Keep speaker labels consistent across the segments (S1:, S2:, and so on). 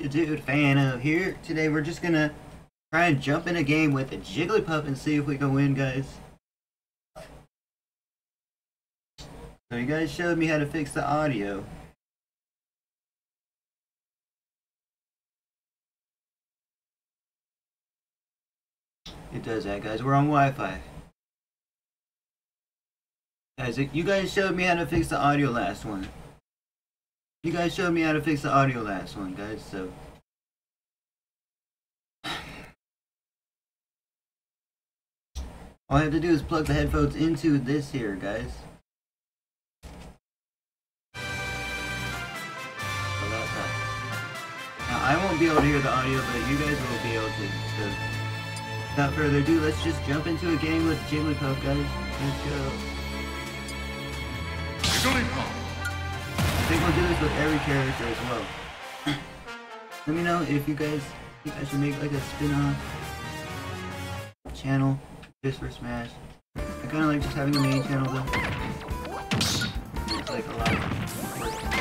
S1: dude fan of here. Today we're just gonna try and jump in a game with a Jigglypuff and see if we can win, guys. So you guys showed me how to fix the audio. It does that, guys. We're on Wi-Fi. Guys, you guys showed me how to fix the audio last one. You guys showed me how to fix the audio last one, guys, so... All I have to do is plug the headphones into this here, guys. Now, I won't be able to hear the audio, but you guys will be able to, so... Without further ado, let's just jump into a game with Jigglypuff, guys. Let's go.
S2: Jigglypuff.
S1: I think we'll do this with every character as well. Let me know if you guys think I should make like a spin-off channel just for Smash. I kind of like just having a main channel though. It's like a lot of work.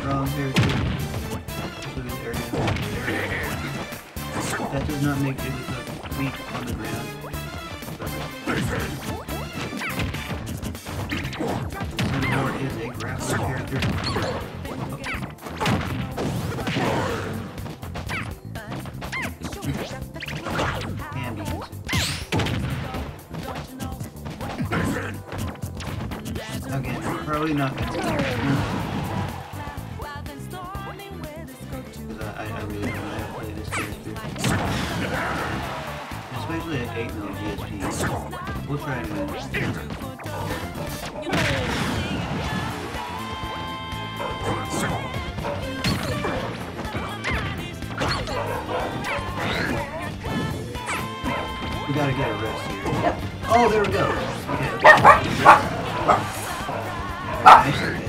S1: Character. Especially this area. That does not make Jigglypuff weak on the ground. Incineroar is a grappler character. Probably not gonna Especially at 8 mil GSP. We'll try and win. We gotta get a rest here. Oh, there we go. Okay, okay.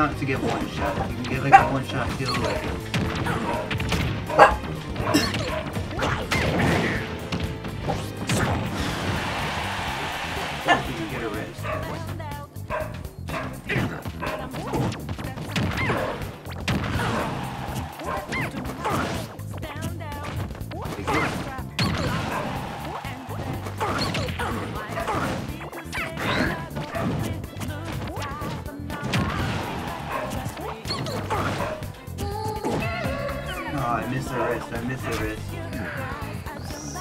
S1: Not to get one shot. You can get like a one shot kill, like the rest. I missed the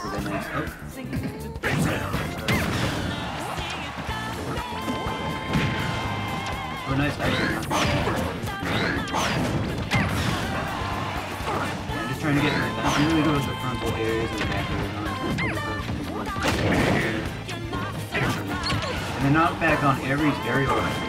S1: oh, nice. Oh. Oh, nice ice. I'm just trying to get. I'm really good with the frontal areas and the back areas. And then knock back on every aerial.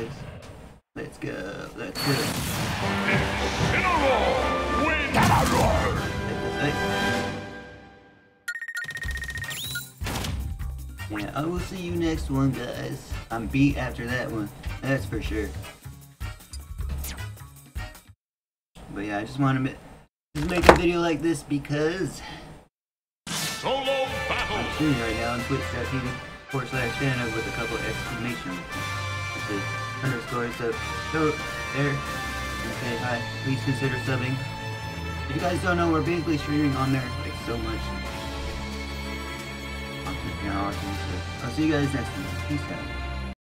S1: guys. Let's go. Let's go. Yeah, I will see you next one, guys. I'm beat after that one. That's for sure. But yeah, I just want to just make a video like this because
S2: Solo battle.
S1: I'm streaming right now on twitch.tv forward slash fan with a couple exclamations. The underscore. So there. Okay, hi. Please consider subbing. If you guys don't know, we're basically streaming on there like so much. I'll see you guys next time. Peace out.